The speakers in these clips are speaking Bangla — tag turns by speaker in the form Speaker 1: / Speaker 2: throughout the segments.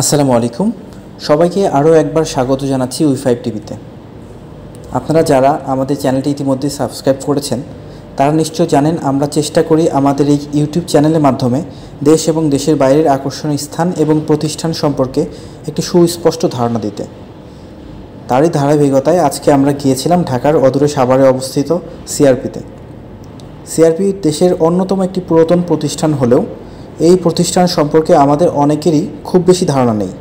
Speaker 1: আসসালামু আলাইকুম। সবাইকে আরও একবার স্বাগত জানাচ্ছি উই ফাইভ টিভিতে। আপনারা যারা আমাদের চ্যানেলটি ইতিমধ্যে সাবস্ক্রাইব করেছেন, তারা নিশ্চয় জানেন আমরা চেষ্টা করি আমাদের এই ইউটিউব চ্যানেলের মাধ্যমে দেশ এবং দেশের বাইরের আকর্ষণীয় স্থান এবং প্রতিষ্ঠান সম্পর্কে একটি সুস্পষ্ট ধারণা দিতে। তারই ধারাবাহিকতায় আজকে আমরা গিয়েছিলাম ঢাকার অদূরে সাভারে অবস্থিত সিআরপিতে। সিআরপি দেশের অন্যতম একটি পুরাতন প্রতিষ্ঠান হলেও এই প্রতিষ্ঠান সম্পর্কে আমাদের অনেকেরই খুব বেশি ধারণা নেই।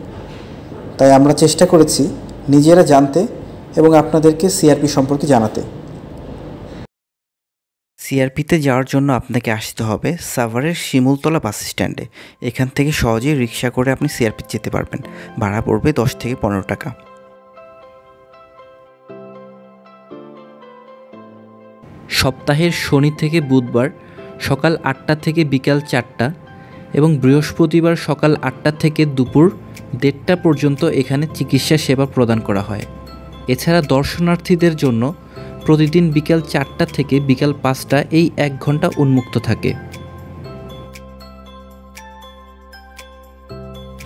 Speaker 1: তাই আমরা চেষ্টা করেছি নিজেরা জানতে এবং আপনাদেরকে সিআরপি সম্পর্কে জানাতে। সিআরপিতে যাওয়ার জন্য আপনাকে আসতে হবে সাভারের শিমুলতলা বাস স্ট্যান্ডে। এখান থেকে সহজেই রিক্সা করে আপনি সিআরপি যেতে পারবেন। ভাড়া পড়বে দশ থেকে পনেরো টাকা।
Speaker 2: সপ্তাহের শনি থেকে বুধবার সকাল আটটা থেকে বিকাল চারটা এবং বৃহস্পতিবার সকাল আটটা থেকে দুপুর দেড়টা পর্যন্ত এখানে চিকিৎসা সেবা প্রদান করা হয়। এছাড়া দর্শনার্থীদের জন্য প্রতিদিন বিকাল চারটা থেকে বিকাল পাঁচটা এই এক ঘণ্টা উন্মুক্ত থাকে।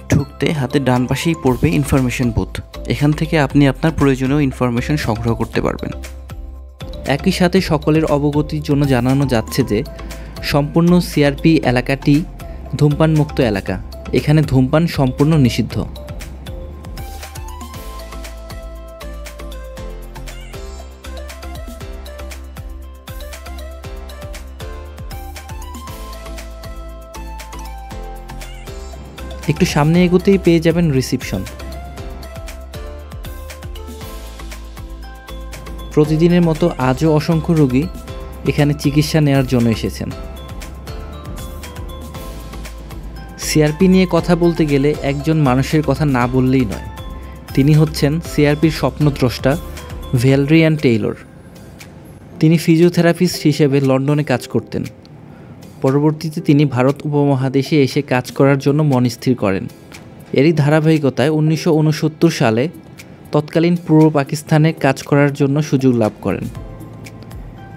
Speaker 1: ঢুকতে হাতে ডান পাশেই পড়বে ইনফরমেশন বুথ। এখান থেকে আপনি আপনার প্রয়োজনীয় ইনফরমেশন সংগ্রহ করতে পারবেন।
Speaker 2: একই সাথে সকলের অবগতির জন্য জানানো যাচ্ছে যে, সম্পূর্ণ সিআরপি এলাকাটি ধূমপান মুক্ত এলাকা। এখানে ধূমপান সম্পূর্ণ নিষিদ্ধ। একটু সামনে এগোতেই পেয়ে যাবেন রিসিপশন। প্রতিদিনের মতো আজও অসংখ্য রোগী এখানে চিকিৎসা নেওয়ার জন্য এসেছেন। সিআরপি নিয়ে কথা বলতে গেলে একজন মানুষের কথা না বললেই নয়। তিনি হচ্ছেন সিআরপির স্বপ্নদ্রষ্টা ভ্যালরিয়ান টেইলর। তিনি ফিজিওথেরাপিস্ট হিসেবে লন্ডনে কাজ করতেন। পরবর্তীতে তিনি ভারত উপমহাদেশে এসে কাজ করার জন্য মনস্থির করেন। এরই ধারাবাহিকতায় উনিশশো উনসত্তর সালে তৎকালীন পূর্ব পাকিস্তানে কাজ করার জন্য সুযোগ লাভ করেন।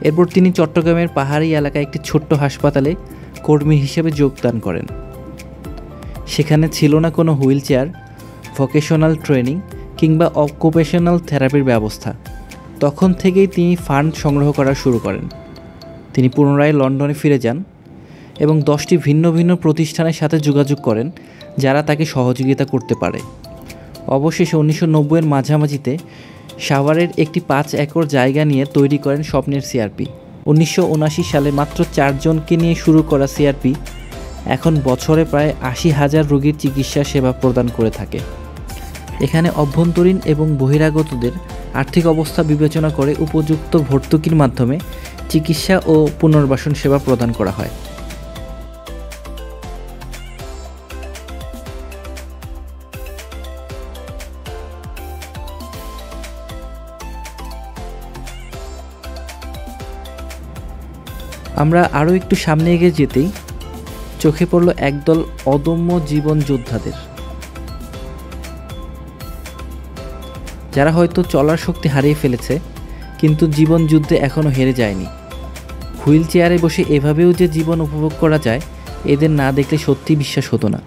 Speaker 2: এরপর তিনি চট্টগ্রামের পাহাড়ি এলাকায় একটি ছোট্ট হাসপাতালে কর্মী হিসেবে যোগদান করেন। সেখানে ছিল না কোনো হুইল চেয়ার ভোকেশনাল ট্রেনিং কিংবা অকুপেশনাল থেরাপির ব্যবস্থা। তখন থেকেই তিনি ফান্ড সংগ্রহ করা শুরু করেন। তিনি পুনরায় লন্ডনে ফিরে যান এবং দশটি ভিন্ন ভিন্ন প্রতিষ্ঠানের সাথে যোগাযোগ করেন, যারা তাকে সহযোগিতা করতে পারে। অবশেষে উনিশশো নব্বইয়ের মাঝামাঝিতে সাভারের একটি পাঁচ একর জায়গা নিয়ে তৈরি করেন স্বপ্নের সিআরপি। উনিশশো সালে মাত্র চারজনকে নিয়ে শুরু করা সিআরপি এখন বছরে প্রায় আশি হাজার রোগীর চিকিৎসা সেবা প্রদান করে থাকে। এখানে অভ্যন্তরীণ এবং বহিরাগতদের আর্থিক অবস্থা বিবেচনা করে উপযুক্ত ভর্তুকির মাধ্যমে চিকিৎসা ও পুনর্বাসন সেবা প্রদান করা হয়। আমরা আরও একটু সামনে এগিয়ে যেতেই চোখে পড়ল একদল অদম্য জীবন যোদ্ধাদের। যারা হয়তো চলার শক্তি হারিয়ে ফেলেছে, কিন্তু জীবন যুদ্ধে এখনও হেরে যায়নি। হুইল চেয়ারে বসে এভাবেও যে জীবন উপভোগ করা যায়, এদের না দেখলে সত্যি বিশ্বাস হতো না।